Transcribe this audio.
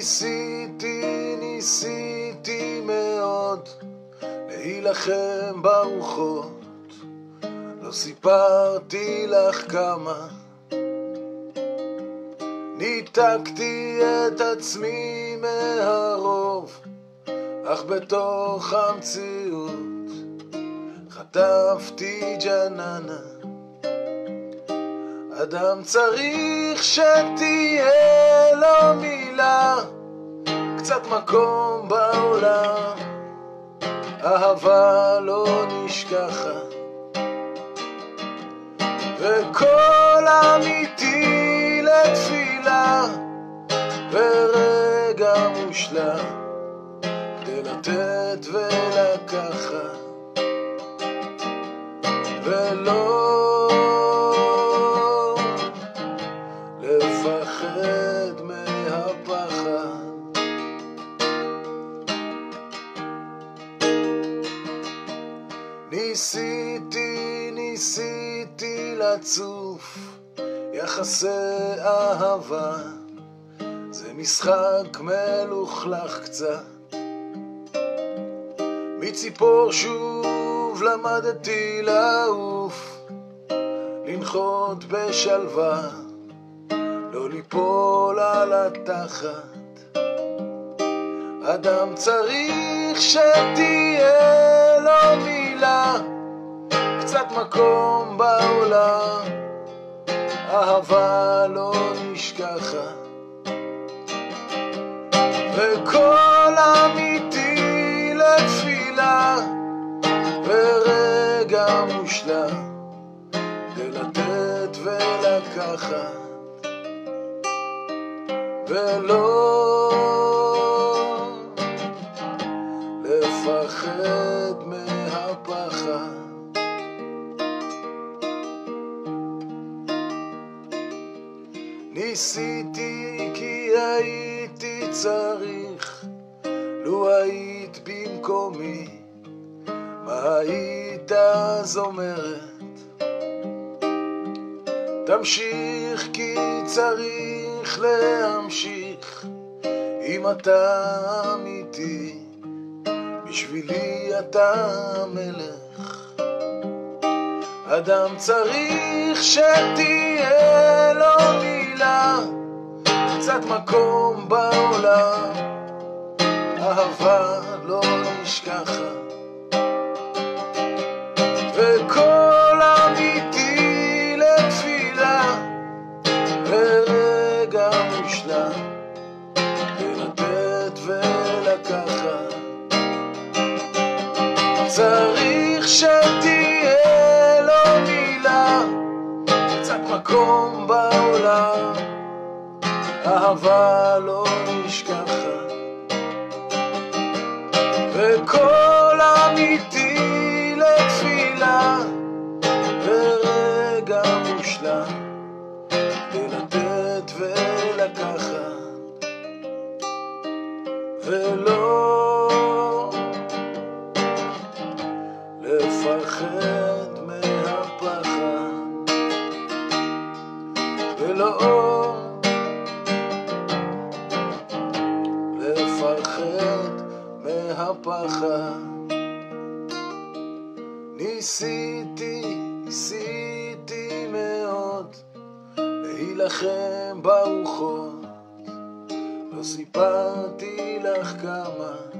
ניסיתי, ניסיתי מאוד להילחם ברוחות, לא סיפרתי לך כמה. ניתקתי את עצמי מהרוב, אך בתוך המציאות חטפתי ג'ננה. אדם צריך שתהיה לו מילה, קצת מקום בעולם, אהבה לא נשכחת. וכל אמיתי לתפילה, ורגע מושלם, כדי לתת ולקחת. לפחד מהפחד. ניסיתי, ניסיתי לצוף יחסי אהבה, זה משחק מלוכלך קצת. מציפור שוב למדתי לעוף, לנחות בשלווה, לא ליפול על התחת. אדם צריך שתהיה לו מילה, קצת מקום בעולם, אהבה לא נשכחת. וכל אמיתי לתפילה, ורגע מושלם, כדי לתת ולקחת. ולא לפחד מהפחד. ניסיתי כי הייתי צריך, לו היית במקומי, מה היית אז אומרת? תמשיך כי צריך להמשיך, אם אתה אמיתי, בשבילי אתה המלך. אדם צריך שתהיה לו מילה, קצת מקום בעולם, אהבה לא נשכחת. וכל אהבה לא נשכחת. וכל אמיתי לתפילה, ורגע מושלם, ולתת ולקחת. ולא לפחד מהפחד, ולא מהפחד. ניסיתי, ניסיתי מאוד להילחם ברוחות, לא סיפרתי לך כמה